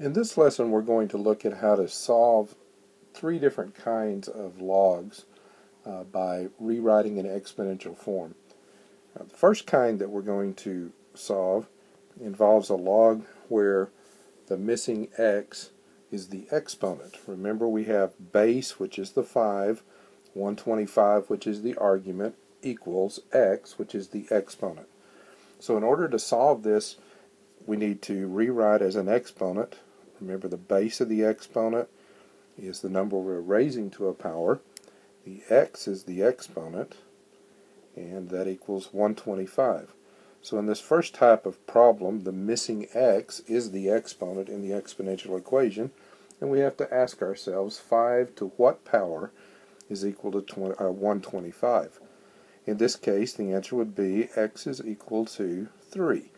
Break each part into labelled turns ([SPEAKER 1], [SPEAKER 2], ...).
[SPEAKER 1] In this lesson we're going to look at how to solve three different kinds of logs uh, by rewriting in exponential form. Now, the first kind that we're going to solve involves a log where the missing x is the exponent. Remember we have base which is the 5, 125 which is the argument, equals x which is the exponent. So in order to solve this we need to rewrite as an exponent Remember the base of the exponent is the number we're raising to a power. The x is the exponent, and that equals 125. So in this first type of problem, the missing x is the exponent in the exponential equation, and we have to ask ourselves 5 to what power is equal to 20, uh, 125. In this case, the answer would be x is equal to 3,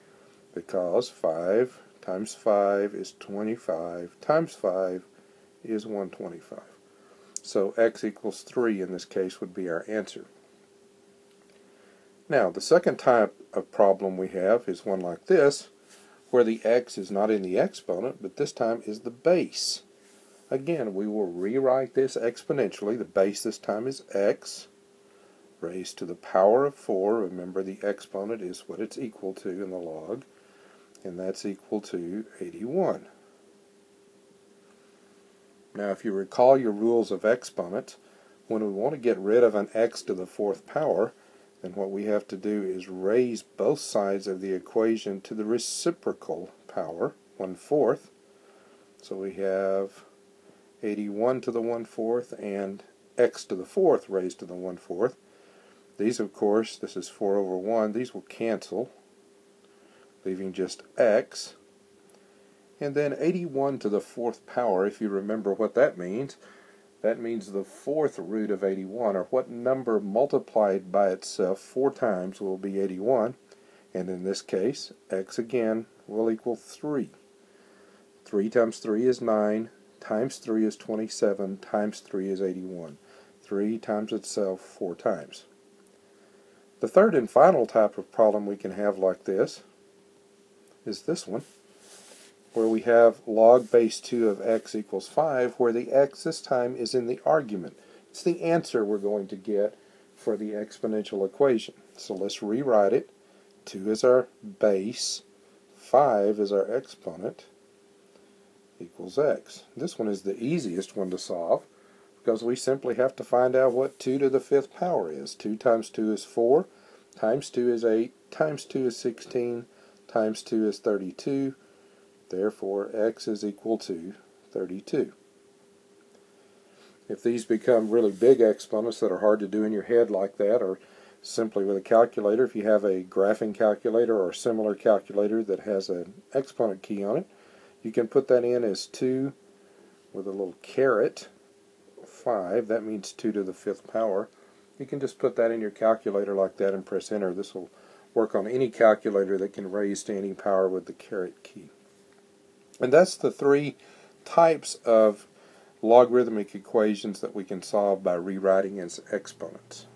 [SPEAKER 1] because 5 times 5 is 25, times 5 is 125. So x equals 3 in this case would be our answer. Now, the second type of problem we have is one like this, where the x is not in the exponent, but this time is the base. Again, we will rewrite this exponentially. The base this time is x raised to the power of 4. Remember, the exponent is what it's equal to in the log and that's equal to 81. Now if you recall your rules of exponents, when we want to get rid of an x to the fourth power, then what we have to do is raise both sides of the equation to the reciprocal power, one fourth. So we have 81 to the one fourth and x to the fourth raised to the one fourth. These, of course, this is 4 over 1, these will cancel leaving just x. And then 81 to the fourth power, if you remember what that means, that means the fourth root of 81, or what number multiplied by itself four times will be 81. And in this case, x again will equal 3. 3 times 3 is 9, times 3 is 27, times 3 is 81. 3 times itself four times. The third and final type of problem we can have like this is this one, where we have log base 2 of x equals 5, where the x this time is in the argument. It's the answer we're going to get for the exponential equation. So let's rewrite it. 2 is our base, 5 is our exponent, equals x. This one is the easiest one to solve because we simply have to find out what 2 to the fifth power is. 2 times 2 is 4, times 2 is 8, times 2 is 16, times 2 is 32. Therefore, x is equal to 32. If these become really big exponents that are hard to do in your head like that, or simply with a calculator, if you have a graphing calculator or a similar calculator that has an exponent key on it, you can put that in as 2 with a little caret 5. That means 2 to the fifth power. You can just put that in your calculator like that and press enter. This will work on any calculator that can raise to any power with the caret key. And that's the three types of logarithmic equations that we can solve by rewriting as exponents.